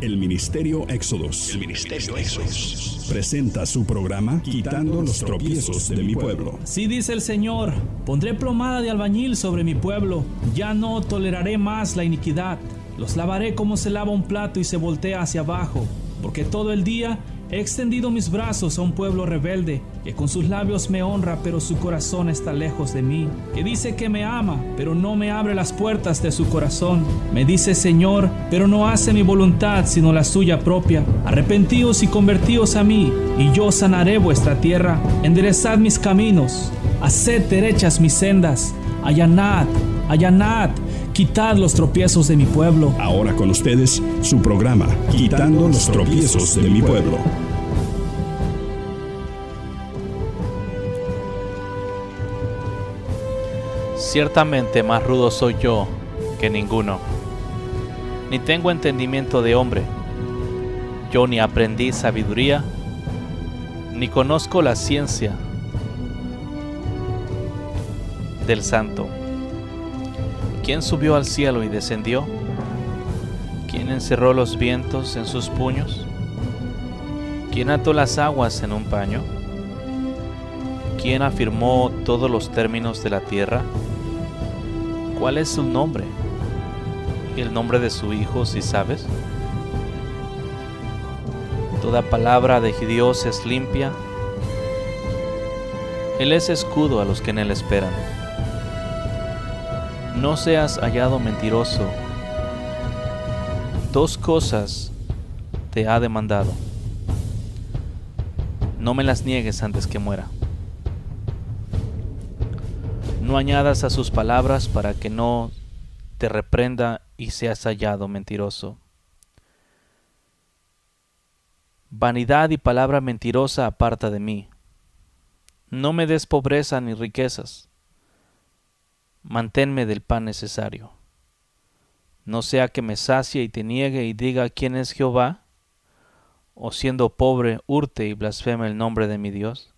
El Ministerio Éxodos. El Ministerio Éxodos. Presenta su programa Quitando los tropiezos de mi pueblo. Sí dice el Señor, pondré plomada de albañil sobre mi pueblo, ya no toleraré más la iniquidad. Los lavaré como se lava un plato y se voltea hacia abajo, porque todo el día He extendido mis brazos a un pueblo rebelde, que con sus labios me honra, pero su corazón está lejos de mí, que dice que me ama, pero no me abre las puertas de su corazón. Me dice Señor, pero no hace mi voluntad, sino la suya propia. Arrepentíos y convertíos a mí, y yo sanaré vuestra tierra. Enderezad mis caminos, haced derechas mis sendas, allanad, allanad Quitad los tropiezos de mi pueblo. Ahora con ustedes, su programa, Quitando los tropiezos de mi pueblo. Ciertamente más rudo soy yo que ninguno, ni tengo entendimiento de hombre. Yo ni aprendí sabiduría, ni conozco la ciencia del santo. ¿Quién subió al cielo y descendió? ¿Quién encerró los vientos en sus puños? ¿Quién ató las aguas en un paño? ¿Quién afirmó todos los términos de la tierra? ¿Cuál es su nombre? ¿Y el nombre de su hijo, si sabes? Toda palabra de Dios es limpia. Él es escudo a los que en él esperan no seas hallado mentiroso. Dos cosas te ha demandado. No me las niegues antes que muera. No añadas a sus palabras para que no te reprenda y seas hallado mentiroso. Vanidad y palabra mentirosa aparta de mí. No me des pobreza ni riquezas manténme del pan necesario. No sea que me sacie y te niegue y diga quién es Jehová, o siendo pobre hurte y blasfeme el nombre de mi Dios.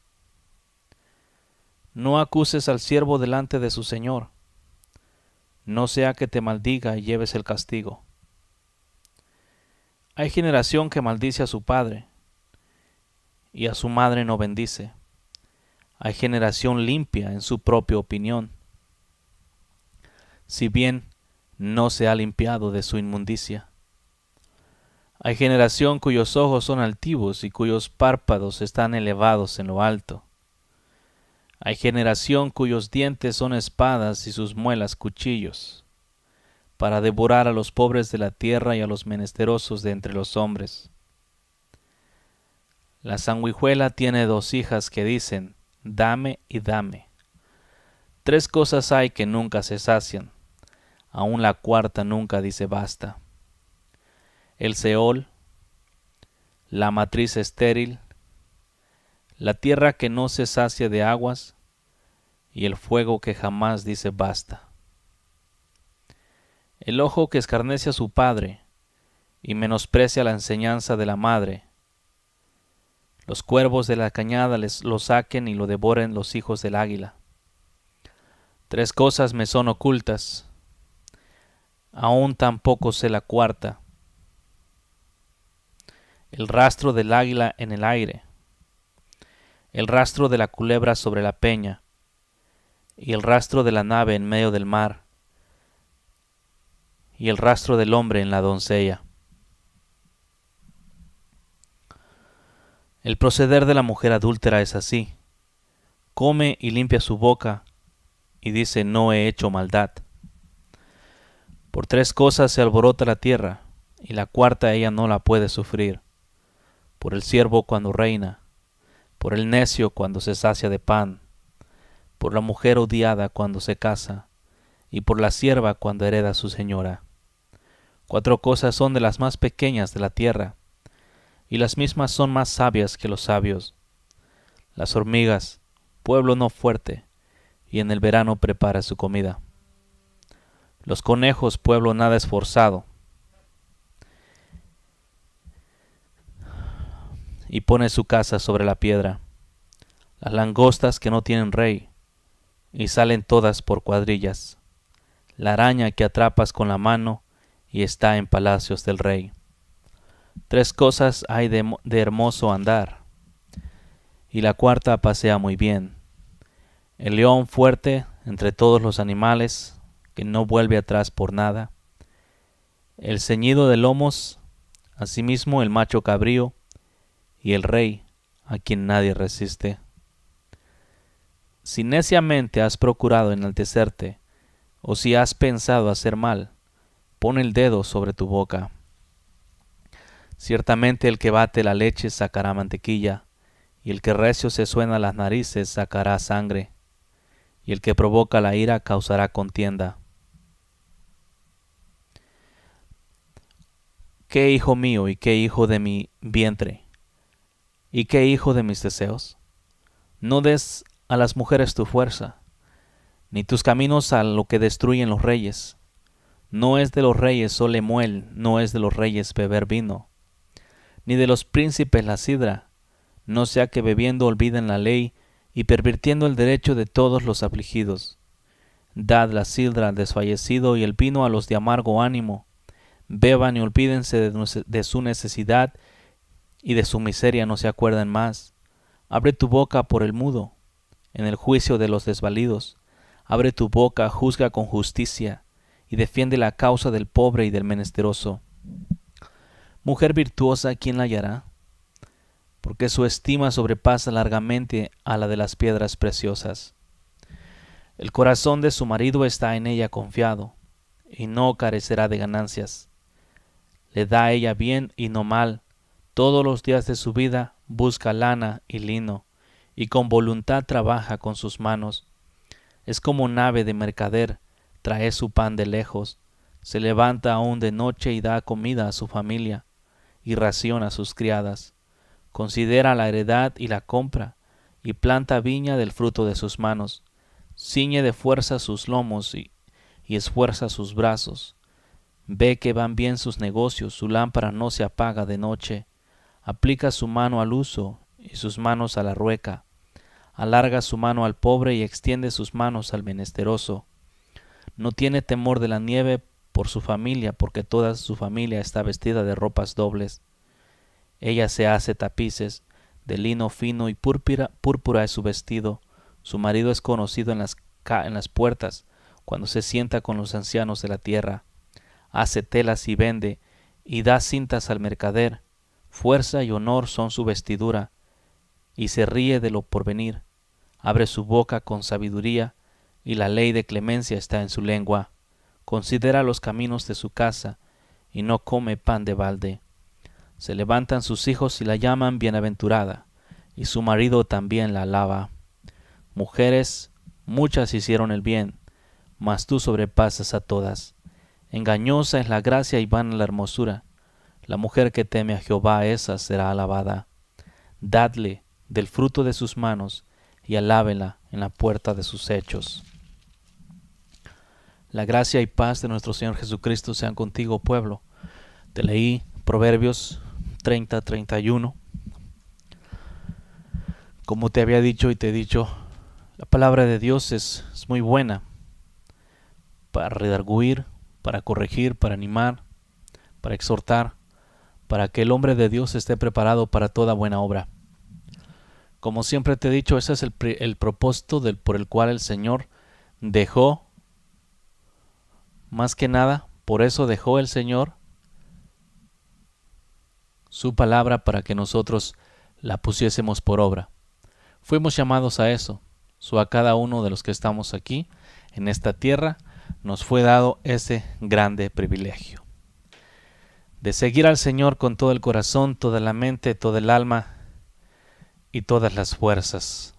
No acuses al siervo delante de su Señor, no sea que te maldiga y lleves el castigo. Hay generación que maldice a su padre, y a su madre no bendice. Hay generación limpia en su propia opinión si bien no se ha limpiado de su inmundicia. Hay generación cuyos ojos son altivos y cuyos párpados están elevados en lo alto. Hay generación cuyos dientes son espadas y sus muelas cuchillos, para devorar a los pobres de la tierra y a los menesterosos de entre los hombres. La sanguijuela tiene dos hijas que dicen, dame y dame. Tres cosas hay que nunca se sacian, aún la cuarta nunca dice basta. El Seol, la matriz estéril, la tierra que no se sacia de aguas, y el fuego que jamás dice basta. El ojo que escarnece a su padre y menosprecia la enseñanza de la madre. Los cuervos de la cañada les lo saquen y lo devoren los hijos del águila. Tres cosas me son ocultas, aún tampoco sé la cuarta. El rastro del águila en el aire, el rastro de la culebra sobre la peña, y el rastro de la nave en medio del mar, y el rastro del hombre en la doncella. El proceder de la mujer adúltera es así. Come y limpia su boca, y dice, no he hecho maldad. Por tres cosas se alborota la tierra, y la cuarta ella no la puede sufrir. Por el siervo cuando reina, por el necio cuando se sacia de pan, por la mujer odiada cuando se casa, y por la sierva cuando hereda su señora. Cuatro cosas son de las más pequeñas de la tierra, y las mismas son más sabias que los sabios. Las hormigas, pueblo no fuerte, y en el verano prepara su comida. Los conejos, pueblo nada esforzado. Y pone su casa sobre la piedra. Las langostas que no tienen rey, y salen todas por cuadrillas. La araña que atrapas con la mano y está en palacios del rey. Tres cosas hay de, de hermoso andar, y la cuarta pasea muy bien. El león fuerte entre todos los animales, que no vuelve atrás por nada. El ceñido de lomos, asimismo el macho cabrío, y el rey, a quien nadie resiste. Si neciamente has procurado enaltecerte, o si has pensado hacer mal, pon el dedo sobre tu boca. Ciertamente el que bate la leche sacará mantequilla, y el que recio se suena las narices sacará sangre, y el que provoca la ira causará contienda. ¿Qué hijo mío y qué hijo de mi vientre? ¿Y qué hijo de mis deseos? No des a las mujeres tu fuerza, ni tus caminos a lo que destruyen los reyes. No es de los reyes muel, no es de los reyes beber vino, ni de los príncipes la sidra, no sea que bebiendo olviden la ley y pervirtiendo el derecho de todos los afligidos. Dad la sidra al desfallecido y el vino a los de amargo ánimo. Beban y olvídense de, su necesidad y de su miseria no se acuerdan más. Abre tu boca por el mudo, en el juicio de los desvalidos. Abre tu boca, juzga con justicia, y defiende la causa del pobre y del menesteroso. Mujer virtuosa, ¿quién la hallará? Porque su estima sobrepasa largamente a la de las piedras preciosas. El corazón de su marido está en ella confiado, y no carecerá de ganancias. Le da ella bien y no mal, todos los días de su vida busca lana y lino, y con voluntad trabaja con sus manos. Es como nave de mercader, trae su pan de lejos, se levanta aún de noche y da comida a su familia, y raciona a sus criadas. Considera la heredad y la compra, y planta viña del fruto de sus manos. Ciñe de fuerza sus lomos y, y esfuerza sus brazos. Ve que van bien sus negocios, su lámpara no se apaga de noche. Aplica su mano al uso y sus manos a la rueca. Alarga su mano al pobre y extiende sus manos al menesteroso. No tiene temor de la nieve por su familia, porque toda su familia está vestida de ropas dobles. Ella se hace tapices de lino fino y púrpura, púrpura es su vestido. Su marido es conocido en las, en las puertas, cuando se sienta con los ancianos de la tierra. Hace telas y vende, y da cintas al mercader. Fuerza y honor son su vestidura y se ríe de lo porvenir, abre su boca con sabiduría, y la ley de clemencia está en su lengua, considera los caminos de su casa, y no come pan de balde. Se levantan sus hijos y la llaman bienaventurada, y su marido también la alaba. Mujeres, muchas hicieron el bien, mas tú sobrepasas a todas. Engañosa es la gracia y vana la hermosura. La mujer que teme a Jehová, esa será alabada. Dadle, del fruto de sus manos y alábela en la puerta de sus hechos. La gracia y paz de nuestro Señor Jesucristo sean contigo, pueblo. Te leí Proverbios 30-31. Como te había dicho y te he dicho, la palabra de Dios es, es muy buena para redarguir, para corregir, para animar, para exhortar, para que el hombre de Dios esté preparado para toda buena obra. Como siempre te he dicho, ese es el, propósito del, por el cual el Señor dejó, más que nada, por eso dejó el Señor su palabra para que nosotros la pusiésemos por obra. Fuimos llamados a eso. So a cada uno de los que estamos aquí en esta tierra nos fue dado ese grande privilegio de seguir al Señor con todo el corazón, toda la mente, toda el alma y todas las fuerzas.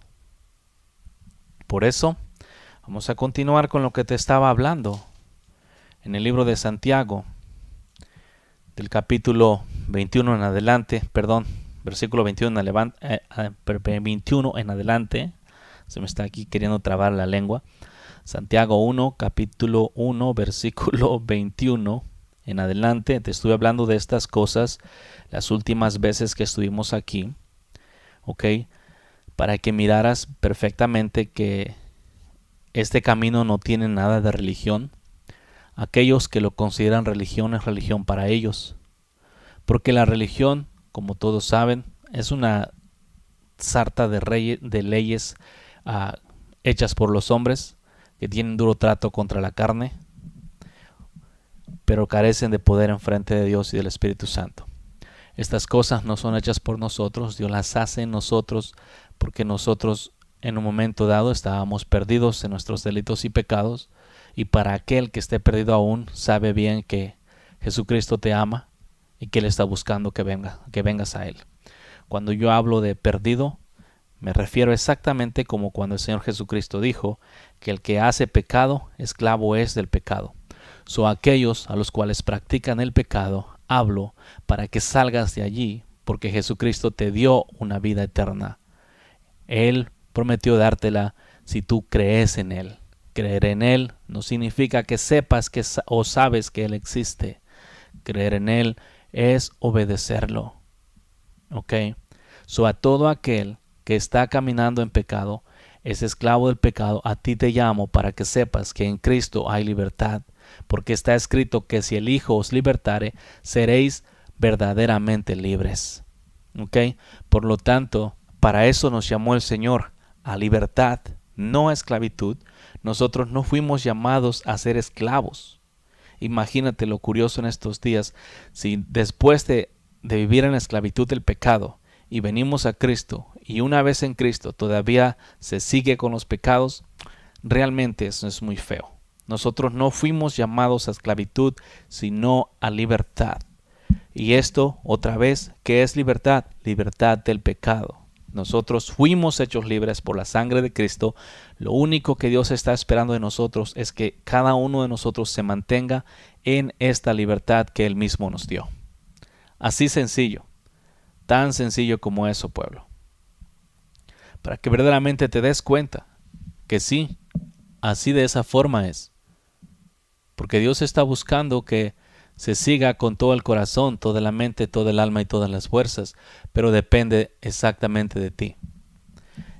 Por eso, vamos a continuar con lo que te estaba hablando en el libro de Santiago, del capítulo 21 en adelante, perdón, versículo 21 en, adelante, 21 en adelante, se me está aquí queriendo trabar la lengua. Santiago 1, capítulo 1, versículo 21 en adelante. Te estuve hablando de estas cosas las últimas veces que estuvimos aquí. ¿ok? Para que miraras perfectamente que este camino no tiene nada de religión. Aquellos que lo consideran religión es religión para ellos. Porque la religión, como todos saben, es una sarta de, de leyes ah, hechas por los hombres tienen duro trato contra la carne, pero carecen de poder en frente de Dios y del Espíritu Santo. Estas cosas no son hechas por nosotros, Dios las hace en nosotros porque nosotros en un momento dado estábamos perdidos en nuestros delitos y pecados y para aquel que esté perdido aún sabe bien que Jesucristo te ama y que Él está buscando que, venga, que vengas a Él. Cuando yo hablo de perdido, me refiero exactamente como cuando el Señor Jesucristo dijo que el que hace pecado, esclavo es del pecado. So aquellos a los cuales practican el pecado, hablo para que salgas de allí, porque Jesucristo te dio una vida eterna. Él prometió dártela si tú crees en Él. Creer en Él no significa que sepas que o sabes que Él existe. Creer en Él es obedecerlo. ¿Ok? So a todo aquel que está caminando en pecado, es esclavo del pecado, a ti te llamo para que sepas que en Cristo hay libertad, porque está escrito que si el Hijo os libertare, seréis verdaderamente libres. ¿Ok? Por lo tanto, para eso nos llamó el Señor, a libertad, no a esclavitud. Nosotros no fuimos llamados a ser esclavos. Imagínate lo curioso en estos días, si después de, de vivir en la esclavitud del pecado y venimos a Cristo y una vez en Cristo todavía se sigue con los pecados, realmente eso es muy feo. Nosotros no fuimos llamados a esclavitud, sino a libertad. Y esto, otra vez, ¿qué es libertad? Libertad del pecado. Nosotros fuimos hechos libres por la sangre de Cristo. Lo único que Dios está esperando de nosotros es que cada uno de nosotros se mantenga en esta libertad que Él mismo nos dio. Así sencillo, tan sencillo como eso, pueblo. Para que verdaderamente te des cuenta que sí, así de esa forma es. Porque Dios está buscando que se siga con todo el corazón, toda la mente, toda el alma y todas las fuerzas, pero depende exactamente de ti.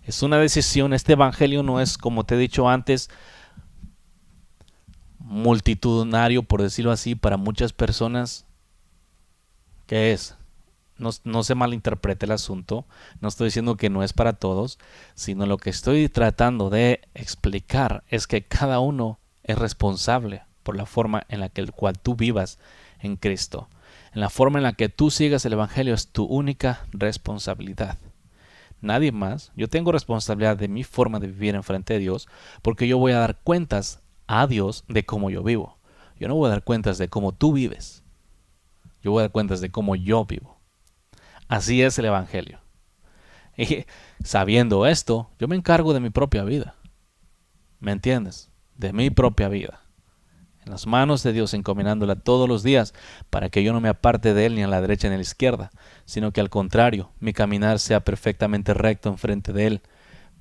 Es una decisión, este Evangelio no es, como te he dicho antes, multitudinario, por decirlo así, para muchas personas. ¿Qué es? No, se malinterprete el asunto, no estoy diciendo que no es para todos, sino lo que estoy tratando de explicar es que cada uno es responsable por la forma en la que el cual tú vivas en Cristo. En la forma en la que tú sigas el Evangelio es tu única responsabilidad. Nadie más. Yo tengo responsabilidad de mi forma de vivir en frente de Dios porque yo voy a dar cuentas a Dios de cómo yo vivo. Yo no voy a dar cuentas de cómo tú vives. Yo voy a dar cuentas de cómo yo vivo. Así es el Evangelio. Y sabiendo esto, yo me encargo de mi propia vida. ¿Me entiendes? De mi propia vida en las manos de Dios, encomendándola todos los días, para que yo no me aparte de Él ni a la derecha ni a la izquierda, sino que al contrario, mi caminar sea perfectamente recto enfrente de Él,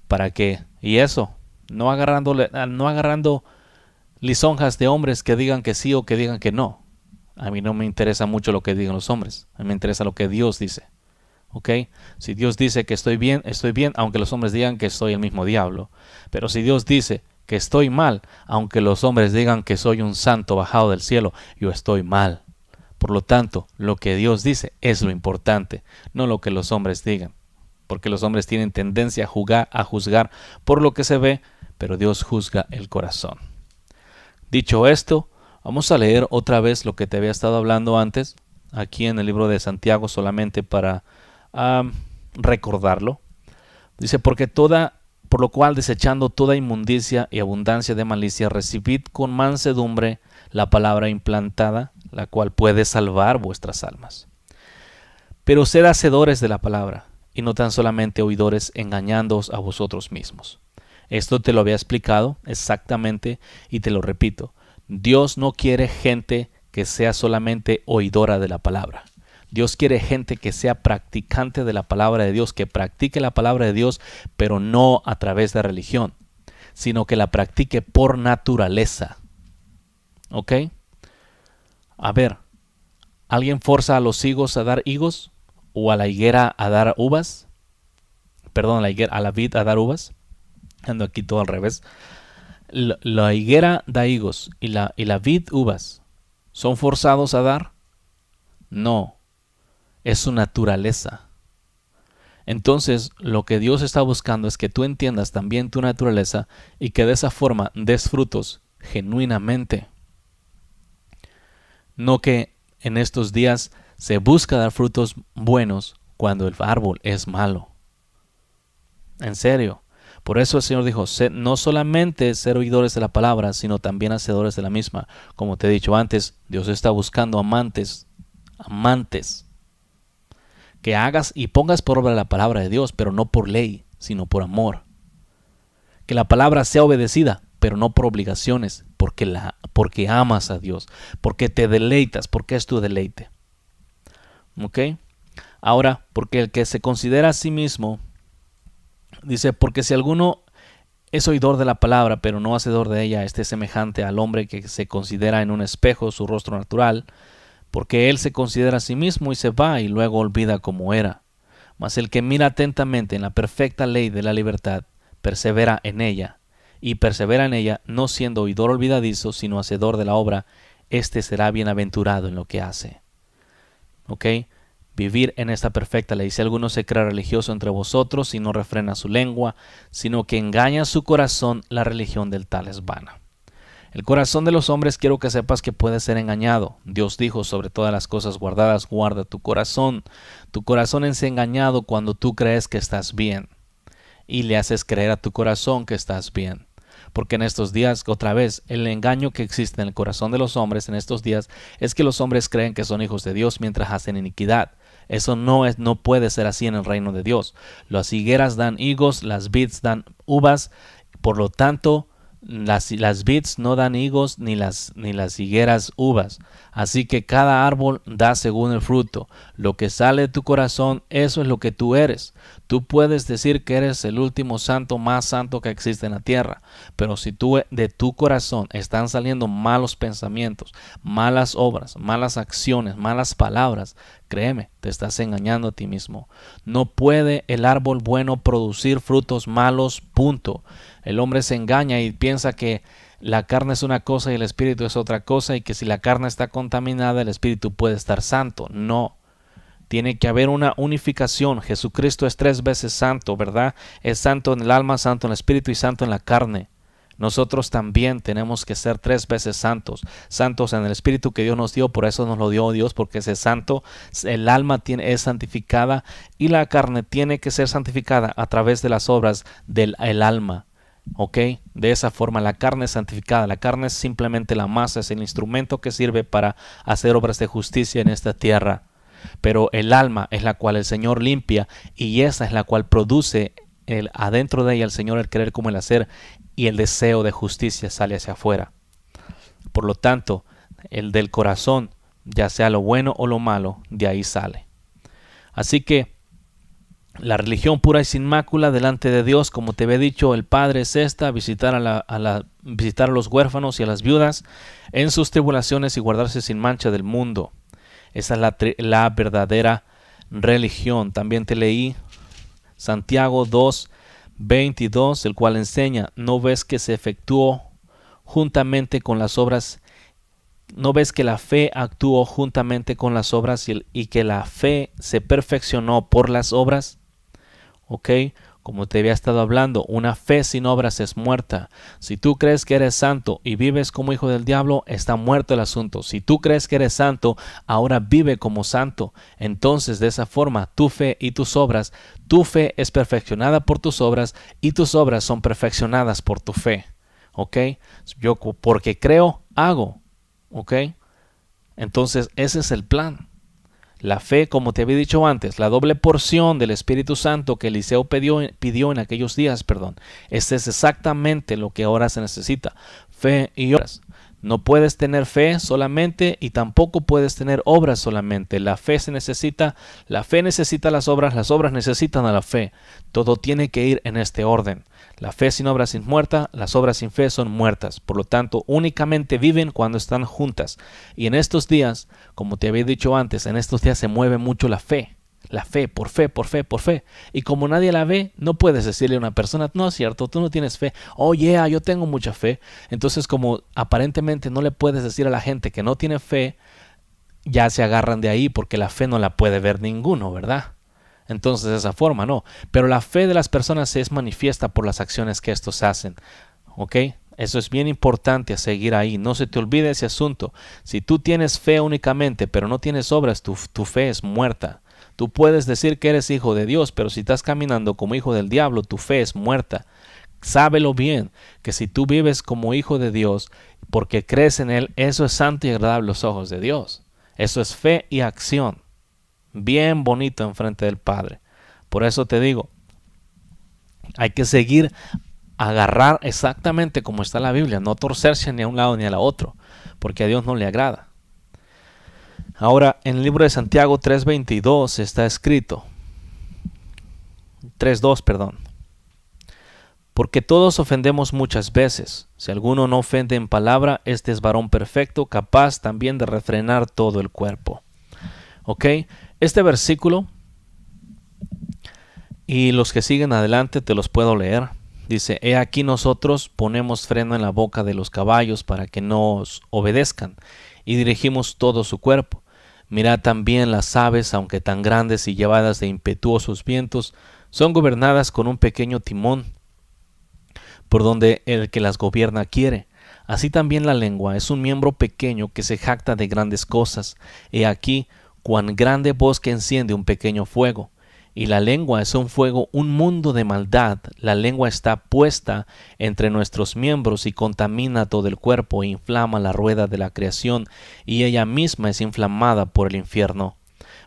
para que, y eso, no agarrando, no agarrando lisonjas de hombres que digan que sí o que digan que no. A mí no me interesa mucho lo que digan los hombres, a mí me interesa lo que Dios dice. Si Dios dice que estoy bien, estoy bien, aunque los hombres digan que soy el mismo diablo. Pero si Dios dice que estoy mal, aunque los hombres digan que soy un santo bajado del cielo, yo estoy mal. Por lo tanto, lo que Dios dice es lo importante, no lo que los hombres digan, porque los hombres tienen tendencia a, jugar, a juzgar por lo que se ve, pero Dios juzga el corazón. Dicho esto, vamos a leer otra vez lo que te había estado hablando antes, aquí en el libro de Santiago, solamente para recordarlo. Dice, porque toda por lo cual desechando toda inmundicia y abundancia de malicia, recibid con mansedumbre la palabra implantada, la cual puede salvar vuestras almas. Pero sed hacedores de la palabra, y no tan solamente oidores engañándoos a vosotros mismos. Esto te lo había explicado exactamente y te lo repito. Dios no quiere gente que sea solamente oidora de la palabra. Dios quiere gente que sea practicante de la palabra de Dios, que practique la palabra de Dios, pero no a través de religión, sino que la practique por naturaleza. ¿Ok? A ver, ¿alguien forza a los higos a dar higos? ¿O a la higuera a dar uvas? Perdón, a la, higuera, a la vid a dar uvas. Ando aquí todo al revés. La, higuera da higos y la, y la vid uvas. ¿Son forzados a dar? No, es su naturaleza. Entonces, lo que Dios está buscando es que tú entiendas también tu naturaleza y que de esa forma des frutos genuinamente. No que en estos días se busca dar frutos buenos cuando el árbol es malo. En serio. Por eso el Señor dijo, no solamente ser oidores de la palabra, sino también hacedores de la misma. Como te he dicho antes, Dios está buscando amantes, amantes, que hagas y pongas por obra la palabra de Dios, pero no por ley, sino por amor. Que la palabra sea obedecida, pero no por obligaciones, porque, la, porque amas a Dios, porque te deleitas, porque es tu deleite. ¿Ok? Ahora, porque el que se considera a sí mismo, dice, porque si alguno es oidor de la palabra, pero no hacedor de ella, este semejante al hombre que se considera en un espejo su rostro natural, porque él se considera a sí mismo y se va y luego olvida como era. Mas el que mira atentamente en la perfecta ley de la libertad, persevera en ella, y persevera en ella, no siendo oidor olvidadizo, sino hacedor de la obra, éste será bienaventurado en lo que hace. ¿Ok? Vivir en esta perfecta ley. Si alguno se cree religioso entre vosotros y no refrena su lengua, sino que engaña su corazón, la religión del tal es vana. El corazón de los hombres quiero que sepas que puede ser engañado. Dios dijo sobre todas las cosas guardadas, guarda tu corazón. Tu corazón es engañado cuando tú crees que estás bien y le haces creer a tu corazón que estás bien porque en estos días, otra vez, el engaño que existe en el corazón de los hombres en estos días es que los hombres creen que son hijos de Dios mientras hacen iniquidad. Eso no es, no puede ser así en el reino de Dios. Las higueras dan higos, las vids dan uvas, por lo tanto, las, las no dan higos ni las, ni las higueras uvas. Así que cada árbol da según el fruto. Lo que sale de tu corazón, eso es lo que tú eres. Tú puedes decir que eres el último santo más santo que existe en la tierra. Pero si tú de tu corazón están saliendo malos pensamientos, malas obras, malas acciones, malas palabras, créeme, te estás engañando a ti mismo. No puede el árbol bueno producir frutos malos, punto. El hombre se engaña y piensa que la carne es una cosa y el espíritu es otra cosa y que si la carne está contaminada el espíritu puede estar santo. No. Tiene que haber una unificación. Jesucristo es tres veces santo, ¿verdad? Es santo en el alma, santo en el espíritu y santo en la carne. Nosotros también tenemos que ser tres veces santos, santos en el espíritu que Dios nos dio, por eso nos lo dio Dios, porque ese santo, el alma tiene, es santificada y la carne tiene que ser santificada a través de las obras del el alma. ¿Ok? De esa forma la carne es santificada. La carne es simplemente la masa, es el instrumento que sirve para hacer obras de justicia en esta tierra. Pero el alma es la cual el Señor limpia y esa es la cual produce el, adentro de ella el Señor el querer como el hacer y el deseo de justicia sale hacia afuera. Por lo tanto, el del corazón, ya sea lo bueno o lo malo, de ahí sale. Así que la religión pura y sin mácula delante de Dios, como te había dicho el Padre, es esta, visitar a, la, visitar a los huérfanos y a las viudas en sus tribulaciones y guardarse sin mancha del mundo. Esa es la, la verdadera religión. También te leí Santiago 2, 22, el cual enseña, ¿no ves que se efectuó juntamente con las obras? ¿No ves que la fe actuó juntamente con las obras y, y que la fe se perfeccionó por las obras? ¿Ok? Como te había estado hablando, una fe sin obras es muerta. Si tú crees que eres santo y vives como hijo del diablo, está muerto el asunto. Si tú crees que eres santo, ahora vive como santo. Entonces, de esa forma, tu fe y tus obras, tu fe es perfeccionada por tus obras y tus obras son perfeccionadas por tu fe. ¿Ok? Yo porque creo, hago. ¿Ok? Entonces, ese es el plan. La fe, como te había dicho antes, la doble porción del Espíritu Santo que Eliseo pidió, en aquellos días, perdón, este es exactamente lo que ahora se necesita, fe y obras. No puedes tener fe solamente y tampoco puedes tener obras solamente. La fe se necesita, la fe necesita las obras, las obras necesitan a la fe. Todo tiene que ir en este orden. La fe sin obras es muerta, las obras sin fe son muertas. Por lo tanto, únicamente viven cuando están juntas. Y en estos días, como te había dicho antes, en estos días se mueve mucho la fe. La fe, por fe, por fe, por fe. Y como nadie la ve, no puedes decirle a una persona, no es cierto, tú no tienes fe. Oh, yeah, yo tengo mucha fe. Entonces, como aparentemente no le puedes decir a la gente que no tiene fe, ya se agarran de ahí porque la fe no la puede ver ninguno, ¿verdad? Entonces de esa forma no. Pero la fe de las personas es manifiesta por las acciones que estos hacen. ¿Ok? Eso es bien importante a seguir ahí. No se te olvide ese asunto. Si tú tienes fe únicamente, pero no tienes obras, tu, tu fe es muerta. Tú puedes decir que eres hijo de Dios, pero si estás caminando como hijo del diablo, tu fe es muerta. Sábelo bien, que si tú vives como hijo de Dios, porque crees en Él, eso es santo y agradable a los ojos de Dios. Eso es fe y acción. Bien bonito enfrente del Padre. Por eso te digo, hay que seguir agarrar exactamente como está la Biblia, no torcerse ni a un lado ni a otro, porque a Dios no le agrada. Ahora, en el libro de Santiago 3.22 está escrito, 3.2, perdón, porque todos ofendemos muchas veces. Si alguno no ofende en palabra, este es varón perfecto, capaz también de refrenar todo el cuerpo. ¿Ok? Este versículo y los que siguen adelante te los puedo leer. Dice, he aquí nosotros ponemos freno en la boca de los caballos para que nos obedezcan y dirigimos todo su cuerpo. Mirad también las aves, aunque tan grandes y llevadas de impetuosos vientos, son gobernadas con un pequeño timón, por donde el que las gobierna quiere. Así también la lengua es un miembro pequeño que se jacta de grandes cosas. He aquí cuán grande bosque enciende un pequeño fuego. Y la lengua es un fuego, un mundo de maldad. La lengua está puesta entre nuestros miembros y contamina todo el cuerpo e inflama la rueda de la creación, y ella misma es inflamada por el infierno.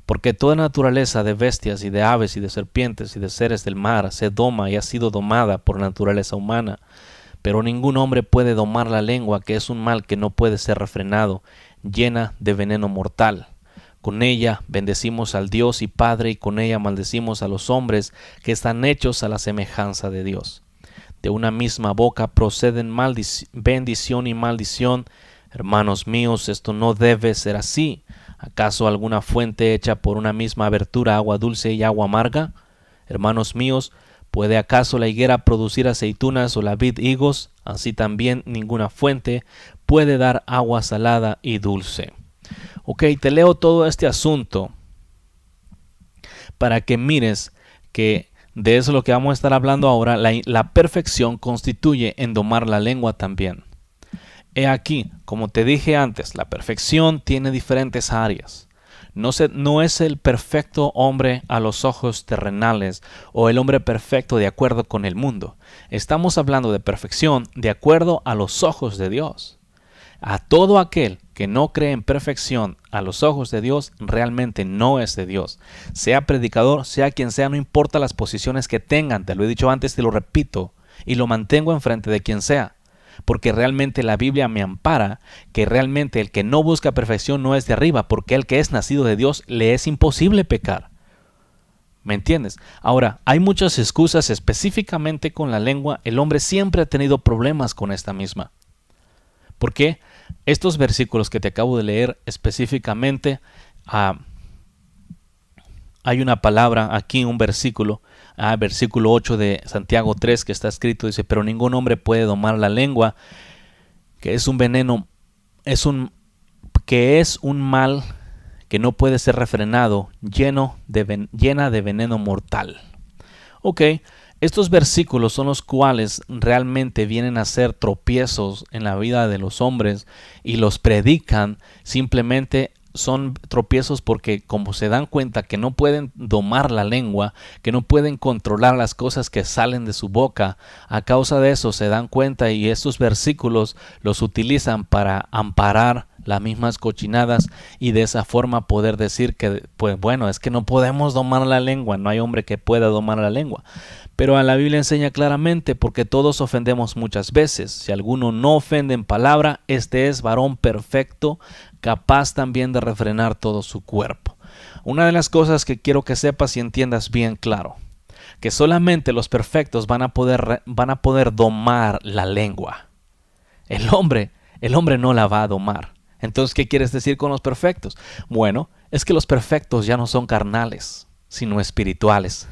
Porque toda naturaleza de bestias y de aves y de serpientes y de seres del mar se doma y ha sido domada por naturaleza humana. Pero ningún hombre puede domar la lengua, que es un mal que no puede ser refrenado, llena de veneno mortal. Con ella bendecimos al Dios y Padre y con ella maldecimos a los hombres que están hechos a la semejanza de Dios. De una misma boca proceden bendición y maldición. Hermanos míos, esto no debe ser así. ¿Acaso alguna fuente hecha por una misma abertura agua dulce y agua amarga? Hermanos míos, ¿puede acaso la higuera producir aceitunas o la vid higos? Así también ninguna fuente puede dar agua salada y dulce. Ok, te leo todo este asunto para que mires que de eso es lo que vamos a estar hablando ahora, la, perfección constituye en domar la lengua también. He aquí, como te dije antes, la perfección tiene diferentes áreas. No, se, no, es el perfecto hombre a los ojos terrenales o el hombre perfecto de acuerdo con el mundo. Estamos hablando de perfección de acuerdo a los ojos de Dios. A todo aquel que no cree en perfección a los ojos de Dios realmente no es de Dios. Sea predicador, sea quien sea, no importa las posiciones que tengan, te lo he dicho antes, te lo repito y lo mantengo enfrente de quien sea. Porque realmente la Biblia me ampara que realmente el que no busca perfección no es de arriba, porque el que es nacido de Dios le es imposible pecar. ¿Me entiendes? Ahora, hay muchas excusas específicamente con la lengua. El hombre siempre ha tenido problemas con esta misma. ¿Por qué? Estos versículos que te acabo de leer específicamente, ah, hay una palabra aquí, un versículo, ah, versículo 8 de Santiago 3 que está escrito, dice, pero ningún hombre puede domar la lengua, que es un veneno, es un, que es un mal que no puede ser refrenado, lleno de, llena de veneno mortal. Ok, estos versículos son los cuales realmente vienen a ser tropiezos en la vida de los hombres y los predican simplemente son tropiezos porque como se dan cuenta que no pueden domar la lengua, que no pueden controlar las cosas que salen de su boca, a causa de eso se dan cuenta y estos versículos los utilizan para amparar las mismas cochinadas y de esa forma poder decir que, pues bueno, es que no podemos domar la lengua, no hay hombre que pueda domar la lengua. Pero a la Biblia enseña claramente, porque todos ofendemos muchas veces. Si alguno no ofende en palabra, este es varón perfecto, capaz también de refrenar todo su cuerpo. Una de las cosas que quiero que sepas y entiendas bien claro, que solamente los perfectos van a poder, van a poder domar la lengua. El hombre, el hombre no la va a domar. Entonces, ¿qué quieres decir con los perfectos? Bueno, es que los perfectos ya no son carnales, sino espirituales.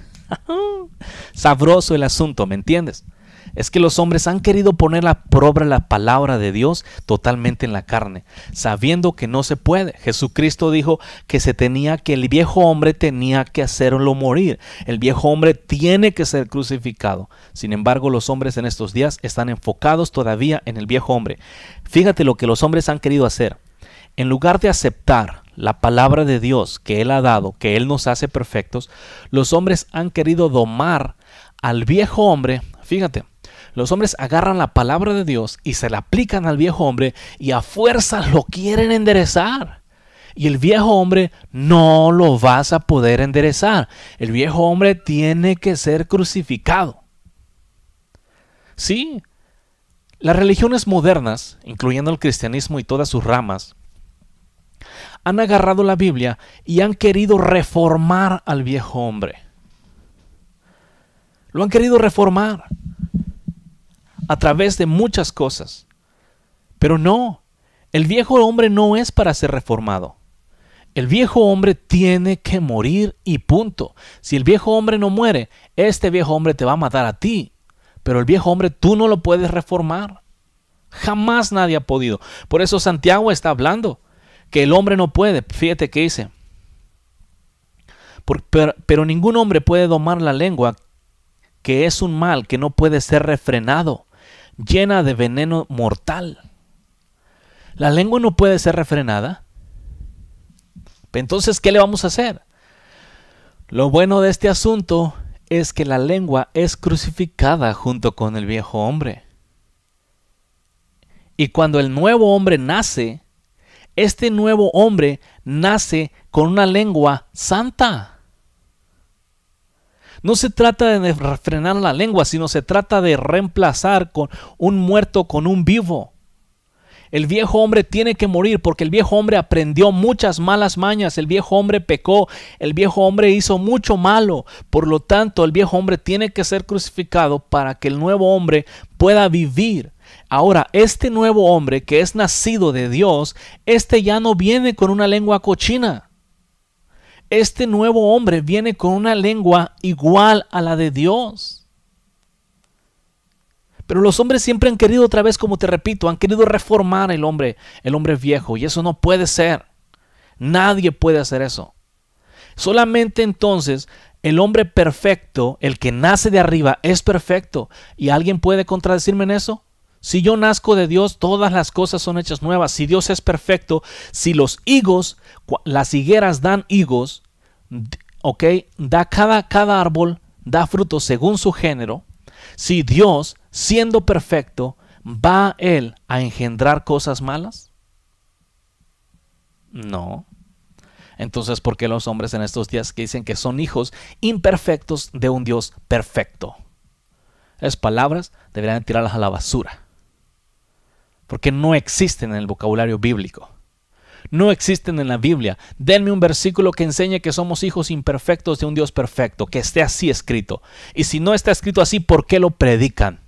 Sabroso el asunto, ¿me entiendes? es que los hombres han querido poner a prueba la palabra de Dios totalmente en la carne, sabiendo que no se puede. Jesucristo dijo que se tenía que el viejo hombre tenía que hacerlo morir. El viejo hombre tiene que ser crucificado. Sin embargo, los hombres en estos días están enfocados todavía en el viejo hombre. Fíjate lo que los hombres han querido hacer. En lugar de aceptar la palabra de Dios que Él ha dado, que Él nos hace perfectos, los hombres han querido domar al viejo hombre. Fíjate, los hombres agarran la palabra de Dios y se la aplican al viejo hombre y a fuerza lo quieren enderezar. Y el viejo hombre no lo vas a poder enderezar. El viejo hombre tiene que ser crucificado. Sí, las religiones modernas, incluyendo el cristianismo y todas sus ramas, han agarrado la Biblia y han querido reformar al viejo hombre. Lo han querido reformar a través de muchas cosas. Pero no, el viejo hombre no es para ser reformado. El viejo hombre tiene que morir y punto. Si el viejo hombre no muere, este viejo hombre te va a matar a ti. Pero el viejo hombre tú no lo puedes reformar. Jamás nadie ha podido. Por eso Santiago está hablando que el hombre no puede. Fíjate que dice. pero, pero ningún hombre puede domar la lengua, que es un mal que no puede ser refrenado, llena de veneno mortal. La lengua no puede ser refrenada. Entonces, ¿qué le vamos a hacer? Lo bueno de este asunto es que la lengua es crucificada junto con el viejo hombre. Y cuando el nuevo hombre nace, este nuevo hombre nace con una lengua santa. No se trata de refrenar la lengua, sino se trata de reemplazar con un muerto con un vivo. El viejo hombre tiene que morir porque el viejo hombre aprendió muchas malas mañas, el viejo hombre pecó, el viejo hombre hizo mucho malo. Por lo tanto, el viejo hombre tiene que ser crucificado para que el nuevo hombre pueda vivir. Ahora, este nuevo hombre que es nacido de Dios, este ya no viene con una lengua cochina. Este nuevo hombre viene con una lengua igual a la de Dios. Pero los hombres siempre han querido otra vez, como te repito, han querido reformar el hombre, el hombre viejo, y eso no puede ser. Nadie puede hacer eso. Solamente entonces el hombre perfecto, el que nace de arriba, es perfecto. ¿Y alguien puede contradecirme en eso? Si yo nazco de Dios, todas las cosas son hechas nuevas. Si Dios es perfecto, si los higos, las higueras dan higos, ok, da cada, cada árbol, da fruto según su género. Si Dios siendo perfecto, ¿va Él a engendrar cosas malas? No. Entonces, ¿por qué los hombres en estos días que dicen que son hijos imperfectos de un Dios perfecto? Esas palabras deberían tirarlas a la basura. Porque no existen en el vocabulario bíblico. No existen en la Biblia. Denme un versículo que enseñe que somos hijos imperfectos de un Dios perfecto, que esté así escrito. Y si no está escrito así, ¿por qué lo predican?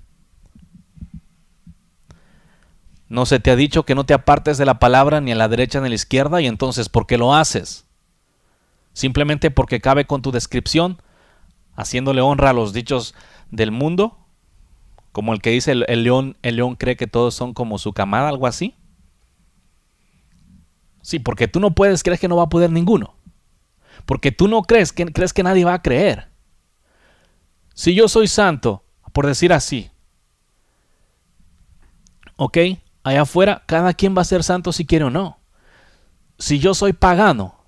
¿No se te ha dicho que no te apartes de la palabra ni a la derecha ni a la izquierda? Y entonces, ¿por qué lo haces? ¿Simplemente porque cabe con tu descripción? ¿Haciéndole honra a los dichos del mundo? Como el que dice el, león, el león cree que todos son como su camada, algo así. Sí, porque tú no puedes, crees que no va a poder ninguno. Porque tú no crees que crees que nadie va a creer. Si yo soy santo, por decir así, ¿ok? allá afuera cada quien va a ser santo si quiere o no. Si yo soy pagano,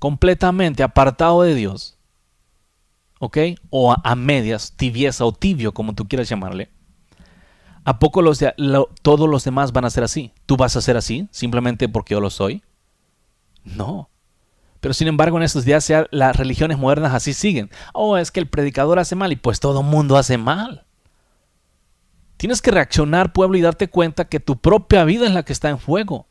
completamente apartado de Dios, O a, medias, tibieza o tibio, como tú quieras llamarle, ¿a poco los todos los demás van a ser así? ¿Tú vas a ser así simplemente porque yo lo soy? No. Pero sin embargo en estos días las religiones modernas así siguen. Oh, es que el predicador hace mal y pues todo mundo hace mal. Tienes que reaccionar, pueblo, y darte cuenta que tu propia vida es la que está en fuego.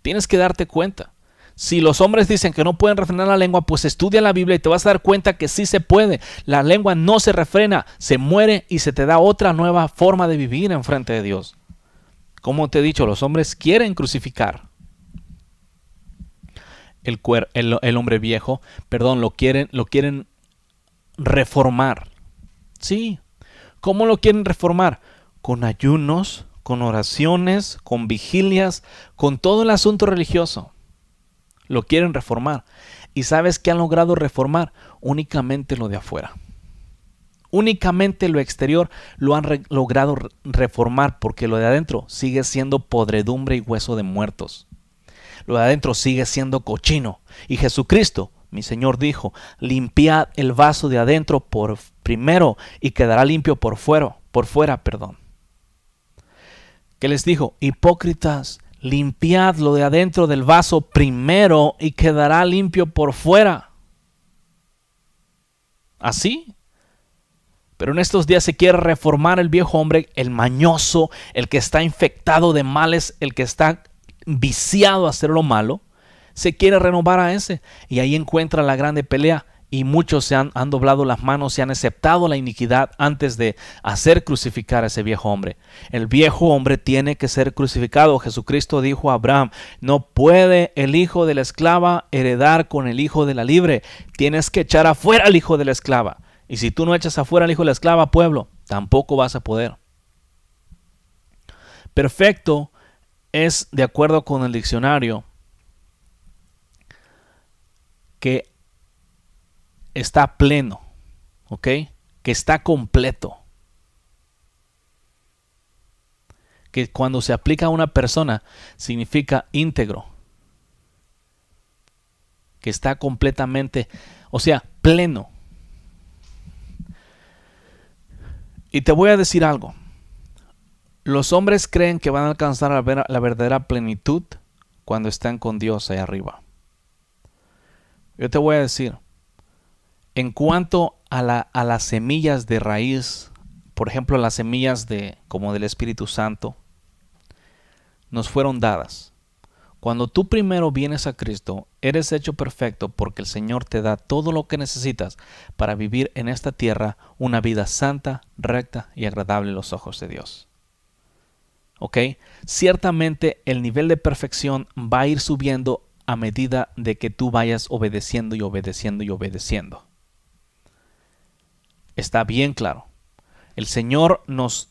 Tienes que darte cuenta. Si los hombres dicen que no pueden refrenar la lengua, pues estudia la Biblia y te vas a dar cuenta que sí se puede. La lengua no se refrena, se muere y se te da otra nueva forma de vivir en frente de Dios. Como te he dicho, los hombres quieren crucificar el, el, el hombre viejo, perdón, lo quieren, lo quieren reformar Sí. ¿Cómo lo quieren reformar? Con ayunos, con oraciones, con vigilias, con todo el asunto religioso. Lo quieren reformar. ¿Y sabes qué han logrado reformar? Únicamente lo de afuera. Únicamente lo exterior lo han logrado reformar porque lo de adentro sigue siendo podredumbre y hueso de muertos. Lo de adentro sigue siendo cochino. Y Jesucristo, mi Señor, dijo, limpiad el vaso de adentro por primero y quedará limpio por fuera, por fuera, perdón. ¿Qué les dijo? Hipócritas, limpiad lo de adentro del vaso primero y quedará limpio por fuera. Así pero en estos días se quiere reformar el viejo hombre, el mañoso, el que está infectado de males, el que está viciado a hacer lo malo. Se quiere renovar a ese. Y ahí encuentra la grande pelea. Y muchos se han, han doblado las manos y han aceptado la iniquidad antes de hacer crucificar a ese viejo hombre. El viejo hombre tiene que ser crucificado. Jesucristo dijo a Abraham, no puede el hijo de la esclava heredar con el hijo de la libre. Tienes que echar afuera al hijo de la esclava. Y si tú no echas afuera al hijo de la esclava, pueblo, tampoco vas a poder. Perfecto es, de acuerdo con el diccionario, que está pleno, ¿ok? Que está completo. Que cuando se aplica a una persona significa íntegro. Que está completamente, o sea, pleno. Y te voy a decir algo. Los hombres creen que van a alcanzar la verdadera plenitud cuando están con Dios ahí arriba. Yo te voy a decir, en cuanto a, las semillas de raíz, por ejemplo, las semillas de como del Espíritu Santo, nos fueron dadas. Cuando tú primero vienes a Cristo, eres hecho perfecto porque el Señor te da todo lo que necesitas para vivir en esta tierra una vida santa, recta y agradable a los ojos de Dios. ¿Ok? Ciertamente el nivel de perfección va a ir subiendo a medida de que tú vayas obedeciendo y obedeciendo y obedeciendo. Está bien claro. El Señor nos...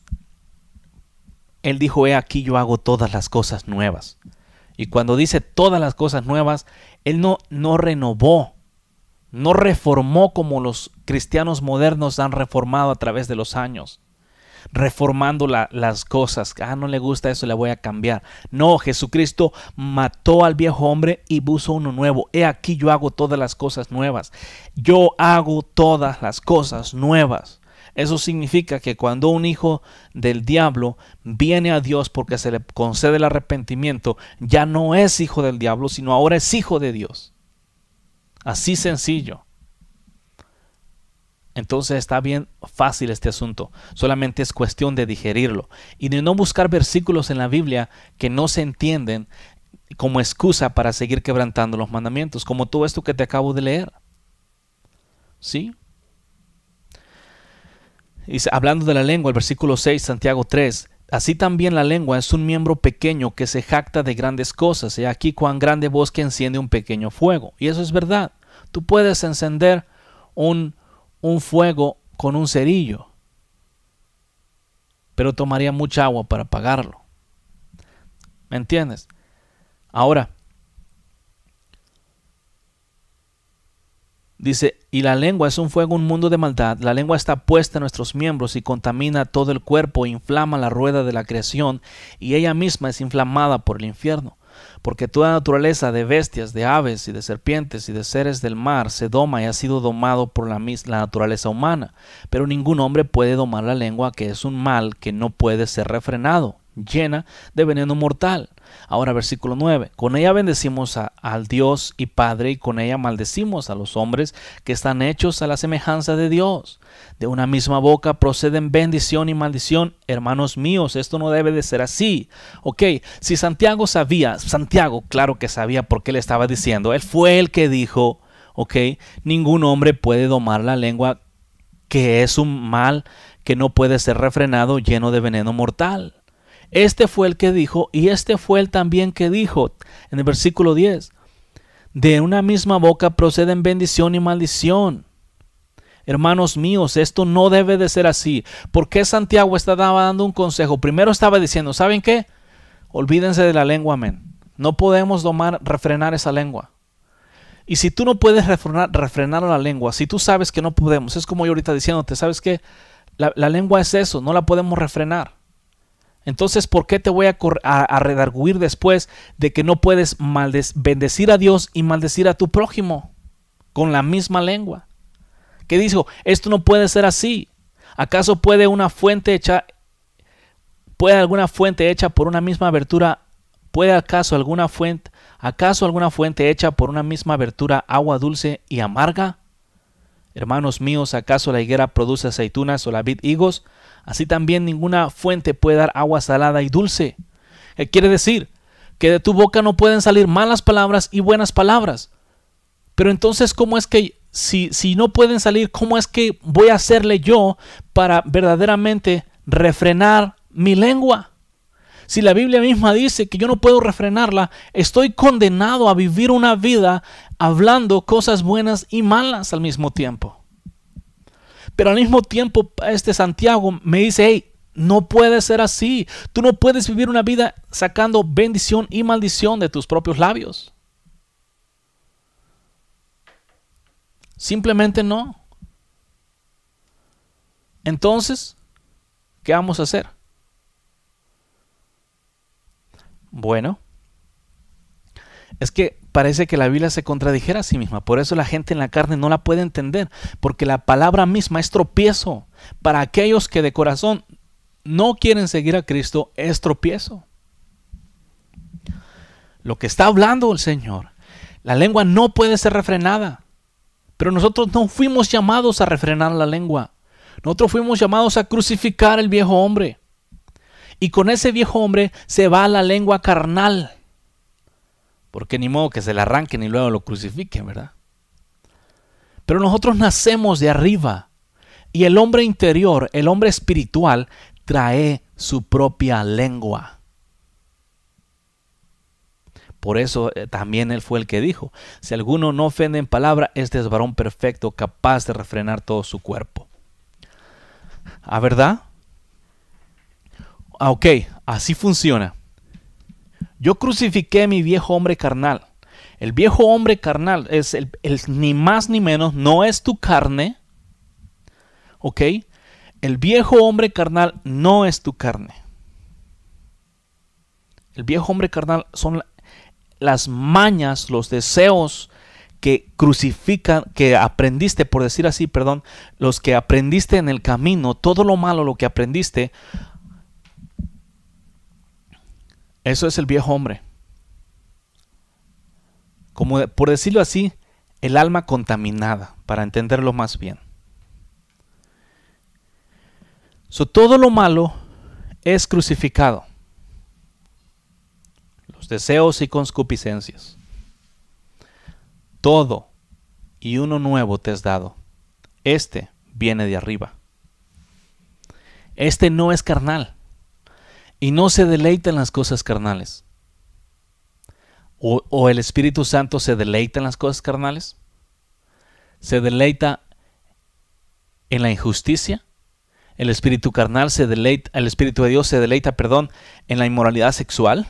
Él dijo, he aquí yo hago todas las cosas nuevas. Y cuando dice todas las cosas nuevas, Él no, no renovó, no reformó como los cristianos modernos han reformado a través de los años. Reformando las cosas. Ah, no le gusta eso, le voy a cambiar. No, Jesucristo mató al viejo hombre y puso uno nuevo. He aquí yo hago todas las cosas nuevas. Yo hago todas las cosas nuevas. Eso significa que cuando un hijo del diablo viene a Dios porque se le concede el arrepentimiento, ya no es hijo del diablo, sino ahora es hijo de Dios. Así sencillo. Entonces está bien fácil este asunto. Solamente es cuestión de digerirlo y de no buscar versículos en la Biblia que no se entienden como excusa para seguir quebrantando los mandamientos, como todo esto que te acabo de leer. ¿Sí? hablando de la lengua, el versículo 6, Santiago 3, Así también la lengua es un miembro pequeño que se jacta de grandes cosas. Y aquí cuán grande bosque enciende un pequeño fuego. Y eso es verdad. Tú puedes encender un, un fuego con un cerillo, pero tomaría mucha agua para apagarlo. ¿Me entiendes? Ahora, Dice, y la lengua es un fuego, un mundo de maldad. La lengua está puesta en nuestros miembros y contamina todo el cuerpo, inflama la rueda de la creación, y ella misma es inflamada por el infierno. Porque toda naturaleza de bestias, de aves y de serpientes y de seres del mar se doma y ha sido domado por la, la naturaleza humana. Pero ningún hombre puede domar la lengua, que es un mal que no puede ser refrenado, llena de veneno mortal. Ahora versículo 9. Con ella bendecimos al Dios y Padre y con ella maldecimos a los hombres que están hechos a la semejanza de Dios. De una misma boca proceden bendición y maldición. Hermanos míos, esto no debe de ser así. Ok, si Santiago sabía, Santiago claro que sabía por qué le estaba diciendo. Él fue el que dijo, ok, ningún hombre puede domar la lengua que es un mal que no puede ser refrenado lleno de veneno mortal. Este fue el que dijo y este fue el también que dijo en el versículo 10. De una misma boca proceden bendición y maldición. Hermanos míos, esto no debe de ser así. ¿Por qué Santiago estaba dando un consejo? Primero estaba diciendo, ¿saben qué? Olvídense de la lengua, amén. No podemos domar, refrenar esa lengua. Y si tú no puedes refrenar, refrenar la lengua, si tú sabes que no podemos, es como yo ahorita diciéndote, ¿sabes qué? La, la lengua es eso, no la podemos refrenar. Entonces, ¿por qué te voy a, a, redarguir después de que no puedes bendecir a Dios y maldecir a tu prójimo con la misma lengua? ¿Qué dijo? Esto no puede ser así. ¿Acaso puede una fuente hecha, puede alguna fuente hecha por una misma abertura, puede acaso alguna fuente, acaso alguna fuente hecha por una misma abertura agua dulce y amarga? Hermanos míos, ¿acaso la higuera produce aceitunas o la vid higos? Así también ninguna fuente puede dar agua salada y dulce. ¿Qué quiere decir? Que de tu boca no pueden salir malas palabras y buenas palabras. Pero entonces, ¿cómo es que si, si no pueden salir, cómo es que voy a hacerle yo para verdaderamente refrenar mi lengua? Si la Biblia misma dice que yo no puedo refrenarla, estoy condenado a vivir una vida hablando cosas buenas y malas al mismo tiempo. Pero al mismo tiempo, este Santiago me dice, hey, no puede ser así. Tú no puedes vivir una vida sacando bendición y maldición de tus propios labios. Simplemente no. Entonces, ¿qué vamos a hacer? Bueno, es que parece que la Biblia se contradijera a sí misma. Por eso la gente en la carne no la puede entender, porque la palabra misma es tropiezo. Para aquellos que de corazón no quieren seguir a Cristo, es tropiezo. Lo que está hablando el Señor, la lengua no puede ser refrenada. Pero nosotros no fuimos llamados a refrenar la lengua. Nosotros fuimos llamados a crucificar el viejo hombre. Y con ese viejo hombre se va la lengua carnal porque ni modo que se le arranquen y luego lo crucifiquen, ¿verdad? Pero nosotros nacemos de arriba y el hombre interior, el hombre espiritual, trae su propia lengua. Por eso eh, también él fue el que dijo, si alguno no ofende en palabra, este es varón perfecto, capaz de refrenar todo su cuerpo. ¿A ¿Ah, verdad? Ah, ok, así funciona. Yo crucifiqué mi viejo hombre carnal. El viejo hombre carnal es el, ni más ni menos, no es tu carne. ¿Ok? El viejo hombre carnal no es tu carne. El viejo hombre carnal son las mañas, los deseos que crucifican, que aprendiste, por decir así, perdón, los que aprendiste en el camino, todo lo malo, lo que aprendiste, Eso es el viejo hombre. Como por decirlo así, el alma contaminada, para entenderlo más bien. So, todo lo malo es crucificado. Los deseos y concupiscencias. Todo y uno nuevo te es dado. Este viene de arriba. Este no es carnal y no se deleita en las cosas carnales. O, el Espíritu Santo se deleita en las cosas carnales. Se deleita en la injusticia. El espíritu carnal se deleita, el espíritu de Dios se deleita, perdón, en la inmoralidad sexual.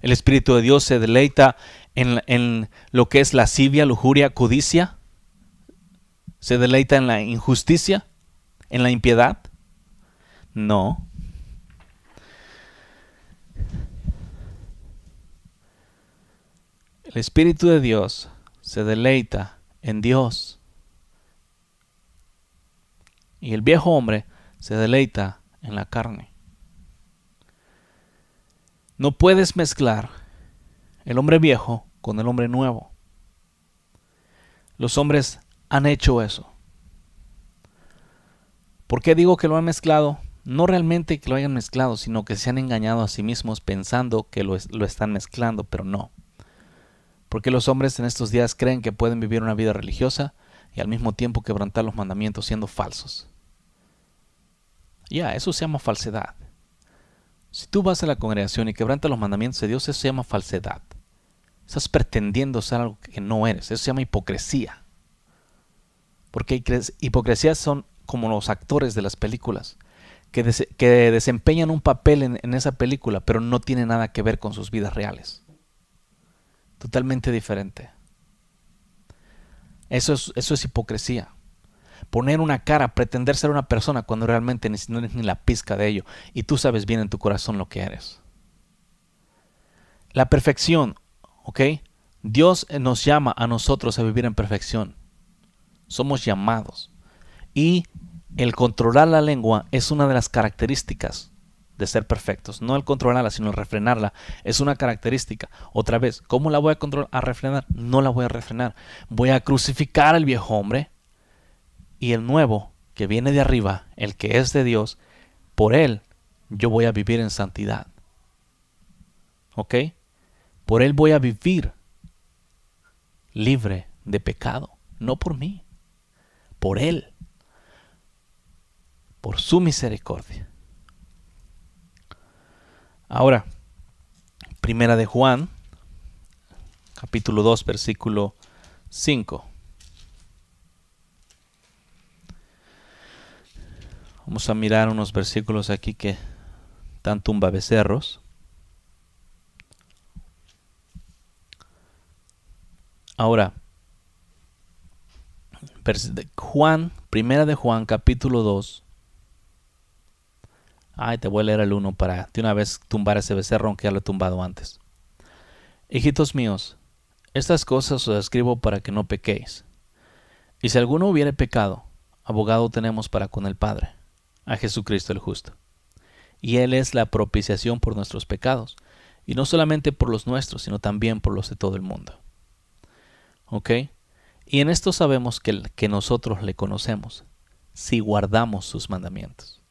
El espíritu de Dios se deleita en, en lo que es lascivia, lujuria, codicia. Se deleita en la injusticia, en la impiedad. No. El Espíritu de Dios se deleita en Dios. Y el viejo hombre se deleita en la carne. No puedes mezclar el hombre viejo con el hombre nuevo. Los hombres han hecho eso. ¿Por qué digo que lo han mezclado? No realmente que lo hayan mezclado, sino que se han engañado a sí mismos pensando que lo, lo están mezclando, pero no. Porque los hombres en estos días creen que pueden vivir una vida religiosa y al mismo tiempo quebrantar los mandamientos siendo falsos. Ya, eso se llama falsedad. Si tú vas a la congregación y quebrantas los mandamientos de Dios, eso se llama falsedad. Estás pretendiendo ser algo que no eres. Eso se llama hipocresía. Porque hipocresía son como los actores de las películas, que, desempeñan un papel en, esa película, pero no tiene nada que ver con sus vidas reales. Totalmente diferente. Eso es, eso es hipocresía. Poner una cara, pretender ser una persona cuando realmente no eres ni la pizca de ello. Y tú sabes bien en tu corazón lo que eres. La perfección, ¿ok? Dios nos llama a nosotros a vivir en perfección. Somos llamados. Y el controlar la lengua es una de las características de ser perfectos. No el controlarla, sino el refrenarla. Es una característica. Otra vez, ¿cómo la voy a controlar? A refrenar. No la voy a refrenar. Voy a crucificar al viejo hombre y el nuevo, que viene de arriba, el que es de Dios, por él yo voy a vivir en santidad. ¿Ok? Por él voy a vivir libre de pecado. No por mí. Por él por su misericordia. Ahora, primera de Juan, capítulo 2, versículo 5. Vamos a mirar unos versículos aquí que están tumba becerros. Ahora, Juan, primera de Juan, capítulo 2, Ay, te voy a leer el uno para de una vez tumbar ese becerro aunque ya lo he tumbado antes. Hijitos míos, estas cosas os escribo para que no pequéis. Y si alguno hubiere pecado, abogado tenemos para con el Padre, a Jesucristo el justo. Y Él es la propiciación por nuestros pecados, y no solamente por los nuestros, sino también por los de todo el mundo. ¿Ok? Y en esto sabemos que, que nosotros le conocemos, si guardamos sus mandamientos.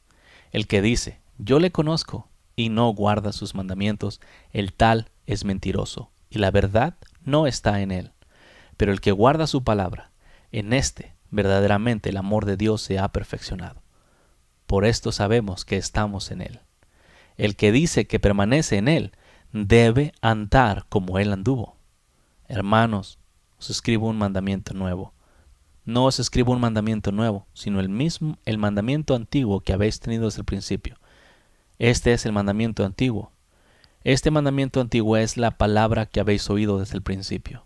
El que dice, yo le conozco, y no guarda sus mandamientos, el tal es mentiroso, y la verdad no está en él. Pero el que guarda su palabra, en éste verdaderamente el amor de Dios se ha perfeccionado. Por esto sabemos que estamos en él. El que dice que permanece en él, debe andar como él anduvo. Hermanos, os escribo un mandamiento nuevo no os escribo un mandamiento nuevo, sino el mismo, el mandamiento antiguo que habéis tenido desde el principio. Este es el mandamiento antiguo. Este mandamiento antiguo es la palabra que habéis oído desde el principio.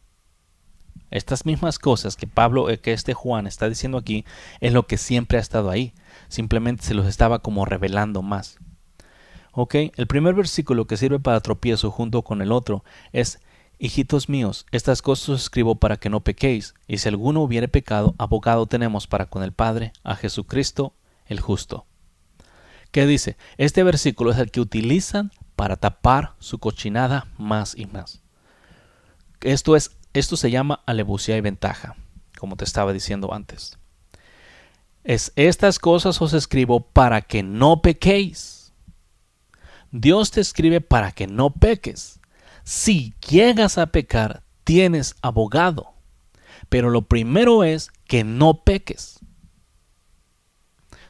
Estas mismas cosas que Pablo, eh, que este Juan está diciendo aquí, es lo que siempre ha estado ahí. Simplemente se los estaba como revelando más. Ok, el primer versículo que sirve para tropiezo junto con el otro es Hijitos míos, estas cosas os escribo para que no pequéis, y si alguno hubiere pecado, abogado tenemos para con el Padre, a Jesucristo el justo. ¿Qué dice? Este versículo es el que utilizan para tapar su cochinada más y más. Esto, es, esto se llama alebucia y ventaja, como te estaba diciendo antes. Es estas cosas os escribo para que no pequéis. Dios te escribe para que no peques. Si llegas a pecar, tienes abogado. Pero lo primero es que no peques.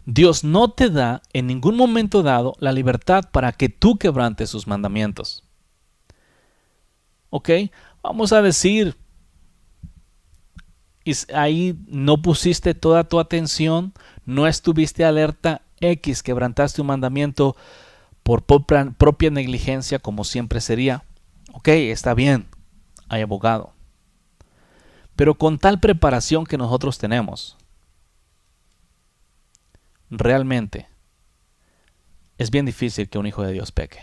Dios no te da en ningún momento dado la libertad para que tú quebrantes sus mandamientos. ¿Ok? Vamos a decir, ahí no pusiste toda tu atención, no estuviste alerta X, quebrantaste un mandamiento por propia negligencia, como siempre sería. Ok, está bien, hay abogado. Pero con tal preparación que nosotros tenemos, realmente es bien difícil que un hijo de Dios peque.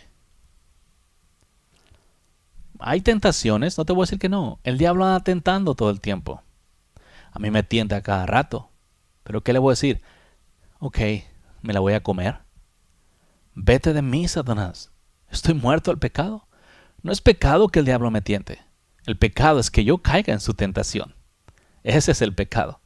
Hay tentaciones, no te voy a decir que no. El diablo anda tentando todo el tiempo. A mí me tienta a cada rato. Pero ¿qué le voy a decir? Ok, me la voy a comer. Vete de mí, Satanás. Estoy muerto al pecado. No es pecado que el diablo me tiente. El pecado es que yo caiga en su tentación. Ese es el pecado.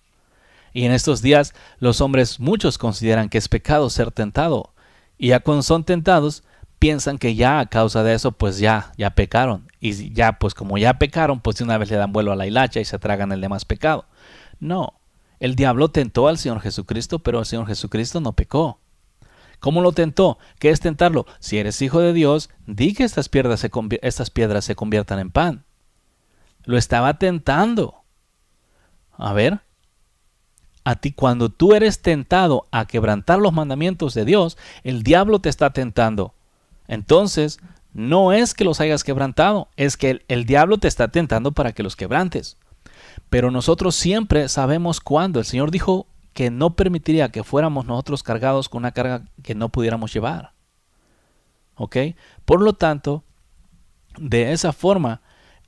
Y en estos días los hombres muchos consideran que es pecado ser tentado. Y ya cuando son tentados, piensan que ya a causa de eso, pues ya, ya pecaron. Y ya, pues como ya pecaron, pues de una vez le dan vuelo a la hilacha y se tragan el demás pecado. No, el diablo tentó al Señor Jesucristo, pero el Señor Jesucristo no pecó. ¿Cómo lo tentó? ¿Qué es tentarlo? Si eres hijo de Dios, di que estas piedras se, estas piedras se conviertan en pan. Lo estaba tentando. A ver, a ti cuando tú eres tentado a quebrantar los mandamientos de Dios, el diablo te está tentando. Entonces, no es que los hayas quebrantado, es que el, diablo te está tentando para que los quebrantes. Pero nosotros siempre sabemos cuándo. El Señor dijo que no permitiría que fuéramos nosotros cargados con una carga que no pudiéramos llevar. ¿Ok? Por lo tanto, de esa forma,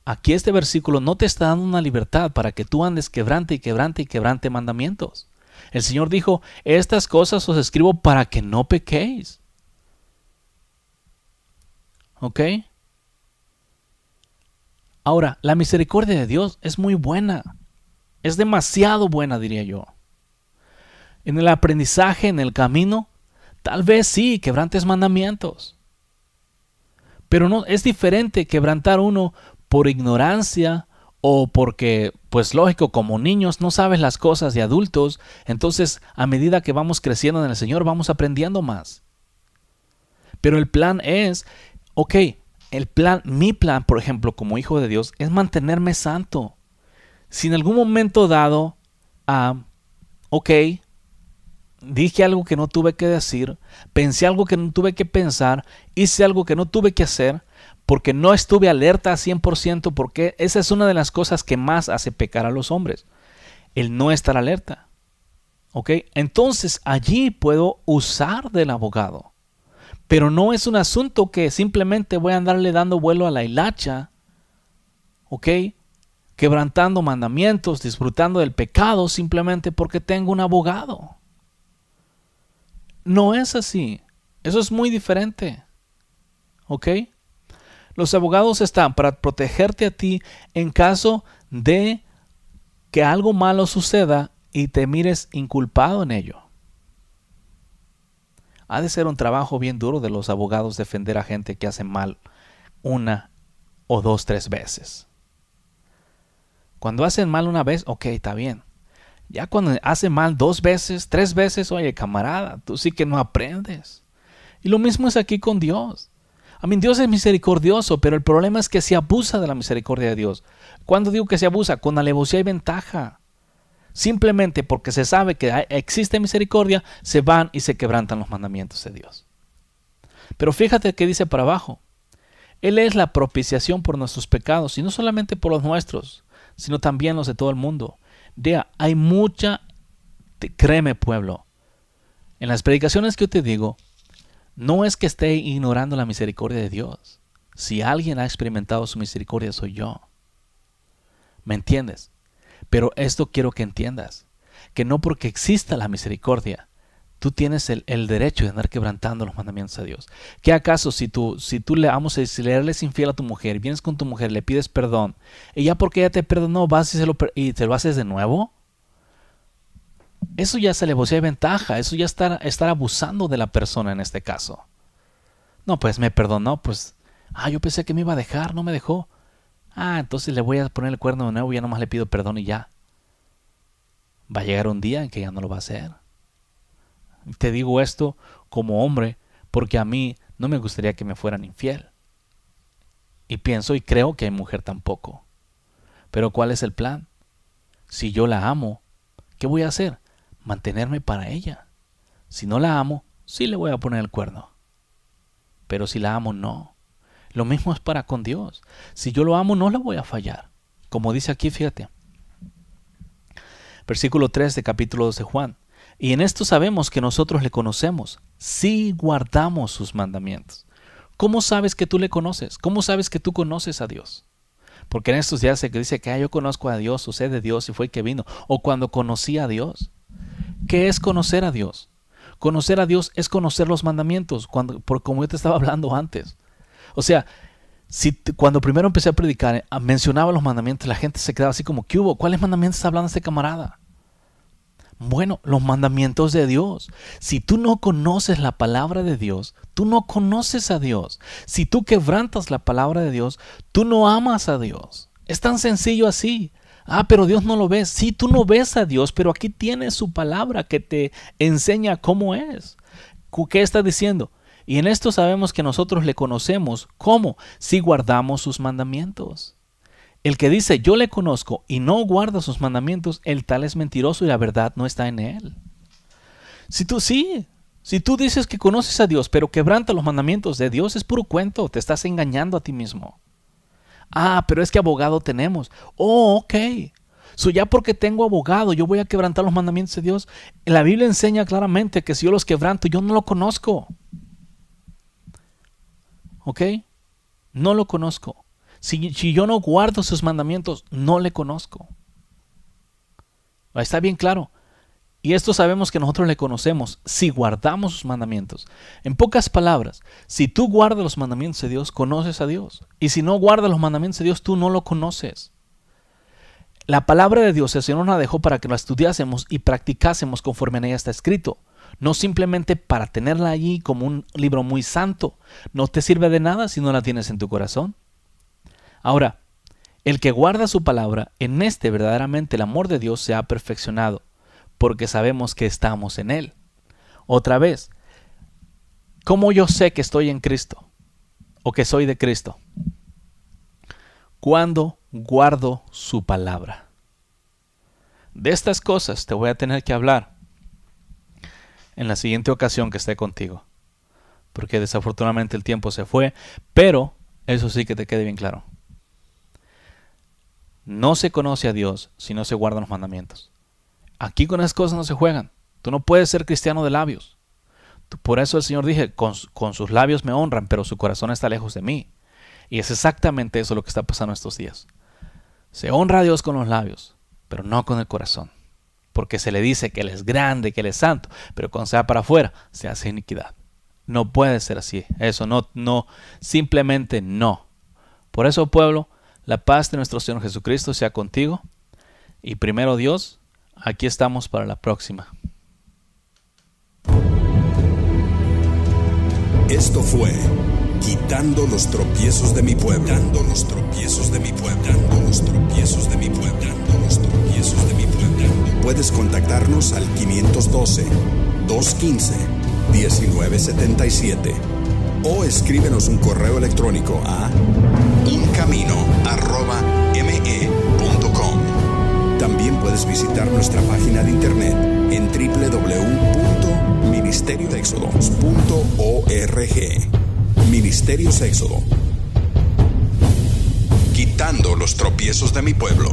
aquí este versículo no te está dando una libertad para que tú andes quebrante y quebrante y quebrante mandamientos. El Señor dijo, estas cosas os escribo para que no pequéis. ¿Ok? Ahora, la misericordia de Dios es muy buena. Es demasiado buena, diría yo. En el aprendizaje, en el camino, tal vez sí, quebrantes mandamientos. Pero no es diferente quebrantar uno por ignorancia o porque, pues lógico, como niños no sabes las cosas de adultos, entonces a medida que vamos creciendo en el Señor vamos aprendiendo más. Pero el plan es, ok, el plan, mi plan, por ejemplo, como hijo de Dios, es mantenerme santo. Si en algún momento dado, ah, ok, dije algo que no tuve que decir, pensé algo que no tuve que pensar, hice algo que no tuve que hacer, porque no estuve alerta a 100%, porque esa es una de las cosas que más hace pecar a los hombres, el no estar alerta. ¿Ok? Entonces allí puedo usar del abogado. Pero no es un asunto que simplemente voy a andarle dando vuelo a la hilacha. ¿Ok? Quebrantando mandamientos, disfrutando del pecado simplemente porque tengo un abogado. No es así. Eso es muy diferente. ¿Ok? Los abogados están para protegerte a ti en caso de que algo malo suceda y te mires inculpado en ello. Ha de ser un trabajo bien duro de los abogados defender a gente que hace mal una o dos, tres veces. Cuando hacen mal una vez, ok, está bien. Ya cuando hace mal dos veces, tres veces, oye, camarada, tú sí que no aprendes. Y lo mismo es aquí con Dios. A mí Dios es misericordioso, pero el problema es que se abusa de la misericordia de Dios. Cuando digo que se abusa? Con alevosía y ventaja. Simplemente porque se sabe que existe misericordia, se van y se quebrantan los mandamientos de Dios. Pero fíjate que dice para abajo. Él es la propiciación por nuestros pecados, y no solamente por los nuestros, sino también los de todo el mundo. Vea, hay mucha, créeme pueblo, en las predicaciones que yo te digo, no es que esté ignorando la misericordia de Dios. Si alguien ha experimentado su misericordia, soy yo. ¿Me entiendes? Pero esto quiero que entiendas, que no porque exista la misericordia, tú tienes el, derecho de andar quebrantando los mandamientos de Dios. ¿Qué acaso si tú, si tú le, vamos a si eres infiel a tu mujer, vienes con tu mujer, le pides perdón, y ya porque ella te perdonó, vas y, se lo, y te lo haces de nuevo? Eso ya se le de ventaja, eso ya estar, estar abusando de la persona en este caso. No, pues me perdonó, pues, ah, yo pensé que me iba a dejar, no me dejó. Ah, entonces le voy a poner el cuerno de nuevo y ya nomás le pido perdón y ya. Va a llegar un día en que ya no lo va a hacer. Te digo esto como hombre porque a mí no me gustaría que me fueran infiel. Y pienso y creo que hay mujer tampoco. Pero ¿cuál es el plan? Si yo la amo, ¿qué voy a hacer? Mantenerme para ella. Si no la amo, sí le voy a poner el cuerno. Pero si la amo, no. Lo mismo es para con Dios. Si yo lo amo, no le voy a fallar. Como dice aquí, fíjate. Versículo 3 de capítulo 2 de Juan. Y en esto sabemos que nosotros le conocemos si guardamos sus mandamientos. ¿Cómo sabes que tú le conoces? ¿Cómo sabes que tú conoces a Dios? Porque en estos días se dice que ah, yo conozco a Dios o sé de Dios y fue que vino. O cuando conocí a Dios. ¿Qué es conocer a Dios? Conocer a Dios es conocer los mandamientos, cuando, por como yo te estaba hablando antes. O sea, cuando primero empecé a predicar, eh, mencionaba los mandamientos, la gente se quedaba así como, ¿qué hubo? ¿Cuáles mandamientos está hablando este camarada? Bueno, los mandamientos de Dios. Si tú no conoces la palabra de Dios, tú no conoces a Dios. Si tú quebrantas la palabra de Dios, tú no amas a Dios. Es tan sencillo así. Ah, pero Dios no lo ves. Sí, tú no ves a Dios, pero aquí tienes su palabra que te enseña cómo es. ¿Qué está diciendo? Y en esto sabemos que nosotros le conocemos. ¿Cómo? Si guardamos sus mandamientos. El que dice yo le conozco y no guarda sus mandamientos, el tal es mentiroso y la verdad no está en él. Si tú sí, si tú dices que conoces a Dios, pero quebranta los mandamientos de Dios, es puro cuento, te estás engañando a ti mismo. Ah, pero es que abogado tenemos. Oh, ok. So ya porque tengo abogado, yo voy a quebrantar los mandamientos de Dios. La Biblia enseña claramente que si yo los quebranto, yo no lo conozco. ¿Ok? No lo conozco. Si, si yo no guardo sus mandamientos, no le conozco. Está bien claro. Y esto sabemos que nosotros le conocemos si guardamos sus mandamientos. En pocas palabras, si tú guardas los mandamientos de Dios, conoces a Dios. Y si no guardas los mandamientos de Dios, tú no lo conoces. La palabra de Dios el Señor nos la dejó para que la estudiásemos y practicásemos conforme en ella está escrito. No simplemente para tenerla allí como un libro muy santo. No te sirve de nada si no la tienes en tu corazón. Ahora, el que guarda su palabra, en este verdaderamente el amor de Dios se ha perfeccionado porque sabemos que estamos en Él. Otra vez, ¿cómo yo sé que estoy en Cristo o que soy de Cristo? Cuando guardo su palabra. De estas cosas te voy a tener que hablar en la siguiente ocasión que esté contigo, porque desafortunadamente el tiempo se fue, pero eso sí que te quede bien claro. No se conoce a Dios si no se guardan los mandamientos. Aquí con esas cosas no se juegan. Tú no puedes ser cristiano de labios. Por eso el Señor dije, con, sus labios me honran, pero su corazón está lejos de mí. Y es exactamente eso lo que está pasando estos días. Se honra a Dios con los labios, pero no con el corazón. Porque se le dice que Él es grande, que Él es santo, pero cuando sea para afuera, se hace iniquidad. No puede ser así. Eso no, no, simplemente no. Por eso, pueblo, la paz de nuestro Señor Jesucristo sea contigo. Y primero Dios, Aquí estamos para la próxima. Esto fue Quitando los tropiezos de mi pueblo. Quitando los tropiezos de mi pueblo. Quitando los tropiezos de mi pueblo. Quitando los tropiezos de mi pueblo. Puedes contactarnos al 512 215 1977 o escríbenos un correo electrónico a incamino@me.com. Puedes visitar nuestra página de internet en www.ministeriosexodos.org. Ministerios Éxodo. Quitando los tropiezos de mi pueblo.